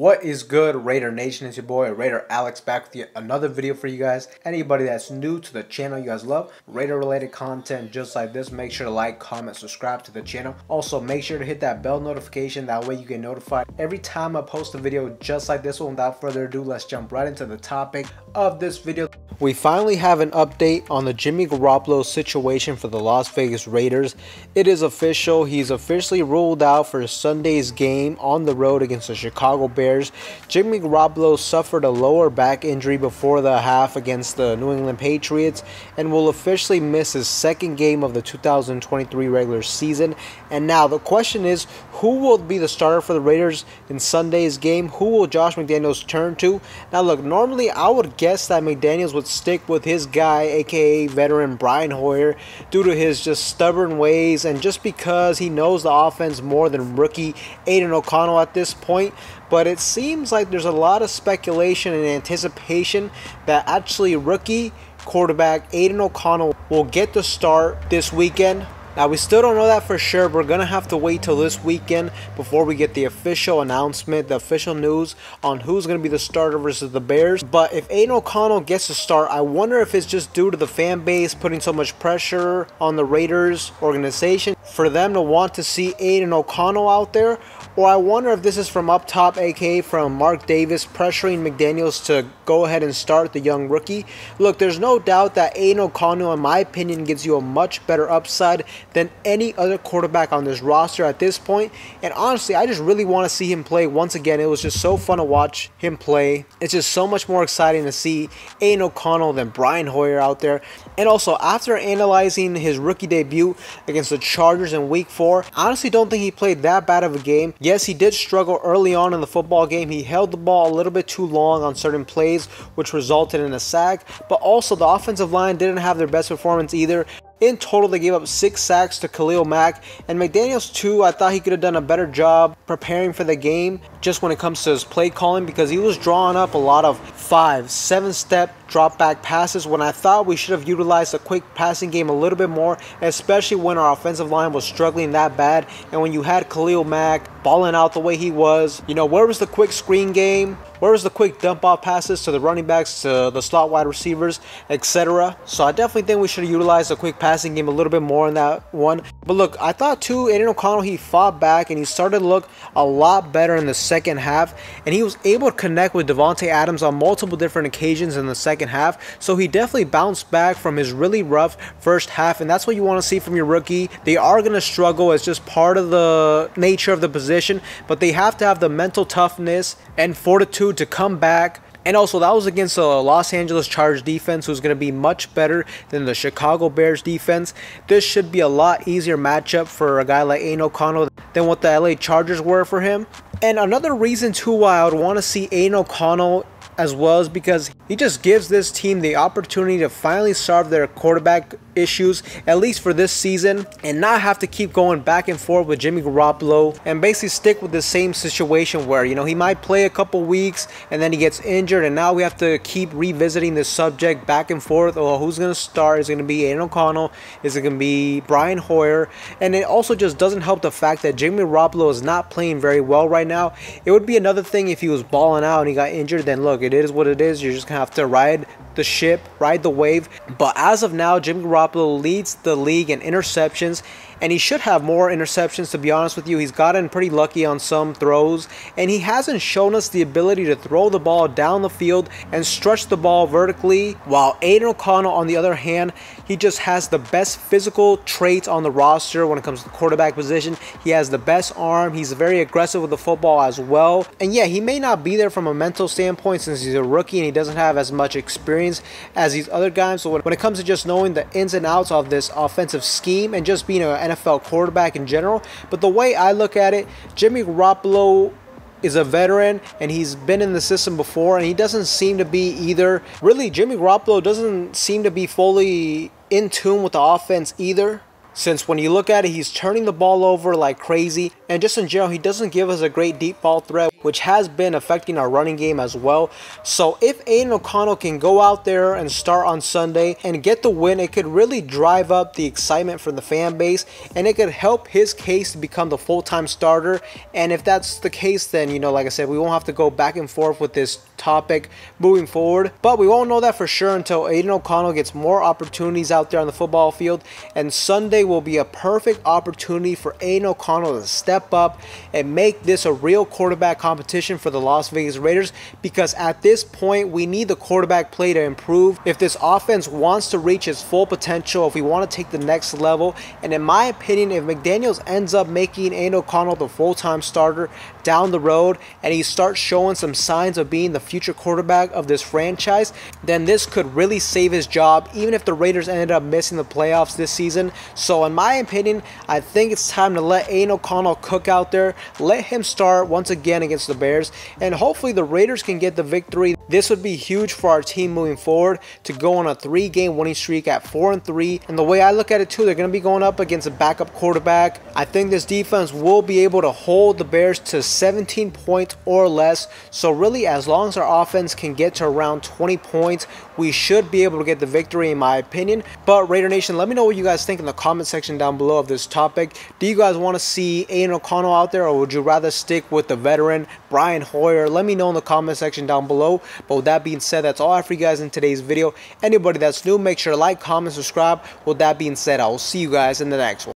What is good, Raider Nation? It's your boy Raider Alex back with you. another video for you guys. Anybody that's new to the channel you guys love Raider related content just like this, make sure to like, comment, subscribe to the channel. Also, make sure to hit that bell notification. That way you get notified every time I post a video just like this one. Without further ado, let's jump right into the topic of this video. We finally have an update on the Jimmy Garoppolo situation for the Las Vegas Raiders. It is official. He's officially ruled out for Sunday's game on the road against the Chicago Bears. Jimmy Garoppolo suffered a lower back injury before the half against the New England Patriots and will officially miss his second game of the 2023 regular season. And now the question is, who will be the starter for the Raiders in Sunday's game? Who will Josh McDaniels turn to? Now look, normally I would guess that McDaniels would stick with his guy, aka veteran Brian Hoyer, due to his just stubborn ways and just because he knows the offense more than rookie Aidan O'Connell at this point. But it seems like there's a lot of speculation and anticipation that actually rookie quarterback Aidan O'Connell will get the start this weekend now, we still don't know that for sure. We're going to have to wait till this weekend before we get the official announcement, the official news on who's going to be the starter versus the Bears. But if Aidan O'Connell gets to start, I wonder if it's just due to the fan base putting so much pressure on the Raiders organization for them to want to see Aidan O'Connell out there. Or I wonder if this is from up top, aka from Mark Davis pressuring McDaniels to go ahead and start the young rookie. Look, there's no doubt that Aidan O'Connell, in my opinion, gives you a much better upside than any other quarterback on this roster at this point. And honestly, I just really want to see him play once again. It was just so fun to watch him play. It's just so much more exciting to see Aidan O'Connell than Brian Hoyer out there. And also, after analyzing his rookie debut against the Chargers in week four, honestly don't think he played that bad of a game. Yes, he did struggle early on in the football game. He held the ball a little bit too long on certain plays, which resulted in a sack. But also, the offensive line didn't have their best performance either. In total, they gave up six sacks to Khalil Mack. And McDaniels, too, I thought he could have done a better job preparing for the game just when it comes to his play calling because he was drawing up a lot of five, seven step drop back passes when I thought we should have utilized a quick passing game a little bit more, especially when our offensive line was struggling that bad. And when you had Khalil Mack balling out the way he was, you know, where was the quick screen game? Where was the quick dump off passes to the running backs, to the slot wide receivers, etc.? So I definitely think we should have utilized a quick passing game a little bit more in that one. But look, I thought too, Aidan O'Connell, he fought back and he started to look a lot better in the second half. And he was able to connect with Davante Adams on multiple different occasions in the second half. So he definitely bounced back from his really rough first half. And that's what you want to see from your rookie. They are going to struggle as just part of the nature of the position. But they have to have the mental toughness and fortitude to come back and also, that was against the Los Angeles Chargers defense, who's going to be much better than the Chicago Bears defense. This should be a lot easier matchup for a guy like Aidan O'Connell than what the LA Chargers were for him. And another reason, too, why I would want to see Aidan O'Connell as well is because he just gives this team the opportunity to finally solve their quarterback issues, at least for this season, and not have to keep going back and forth with Jimmy Garoppolo and basically stick with the same situation where, you know, he might play a couple weeks and then he gets injured, and now we have to keep revisiting the subject back and forth. Oh, who's going to start? Is it going to be Aidan O'Connell? Is it going to be Brian Hoyer? And it also just doesn't help the fact that Jimmy Garoppolo is not playing very well right now. It would be another thing if he was balling out and he got injured, then look, it is what it is. You're just going to have to ride the ship, ride the wave. But as of now, Jimmy Garoppolo leads the league in interceptions and he should have more interceptions to be honest with you. He's gotten pretty lucky on some throws, and he hasn't shown us the ability to throw the ball down the field and stretch the ball vertically. While Aidan O'Connell, on the other hand, he just has the best physical traits on the roster when it comes to the quarterback position. He has the best arm. He's very aggressive with the football as well. And yeah, he may not be there from a mental standpoint since he's a rookie and he doesn't have as much experience as these other guys. So when it comes to just knowing the ins and outs of this offensive scheme and just being an NFL quarterback in general. But the way I look at it, Jimmy Garoppolo is a veteran and he's been in the system before and he doesn't seem to be either. Really, Jimmy Garoppolo doesn't seem to be fully in tune with the offense either. Since when you look at it, he's turning the ball over like crazy. And just in general, he doesn't give us a great deep ball threat, which has been affecting our running game as well. So if Aidan O'Connell can go out there and start on Sunday and get the win, it could really drive up the excitement from the fan base and it could help his case to become the full-time starter. And if that's the case, then, you know, like I said, we won't have to go back and forth with this topic moving forward. But we won't know that for sure until Aidan O'Connell gets more opportunities out there on the football field. And Sunday will be a perfect opportunity for Aidan O'Connell to step up and make this a real quarterback competition for the Las Vegas Raiders because at this point we need the quarterback play to improve. If this offense wants to reach its full potential, if we want to take the next level, and in my opinion, if McDaniels ends up making Aidan O'Connell the full-time starter down the road and he starts showing some signs of being the future quarterback of this franchise, then this could really save his job even if the Raiders ended up missing the playoffs this season. So in my opinion, I think it's time to let Aidan O'Connell cook out there, let him start once again against the Bears, and hopefully the Raiders can get the victory. This would be huge for our team moving forward to go on a three-game winning streak at 4 and 3. And the way I look at it too, they're going to be going up against a backup quarterback. I think this defense will be able to hold the Bears to 17 points or less. So really, as long as our offense can get to around 20 points, we should be able to get the victory in my opinion. But Raider Nation, let me know what you guys think in the comment section down below of this topic. Do you guys want to see Aidan O'Connell out there or would you rather stick with the veteran Brian Hoyer? Let me know in the comment section down below. But with that being said, that's all I have for you guys in today's video. Anybody that's new, make sure to like, comment, subscribe. With that being said, I will see you guys in the next one.